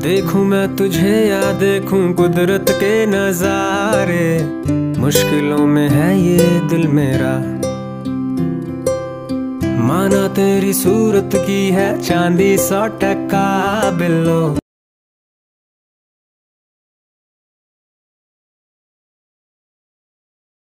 देखूँ मैं तुझे या देखूँ कुदरत के नजारे। मुश्किलों में है ये दिल मेरा। माना तेरी सूरत की है चांदी सौ टक्का बिल्लो।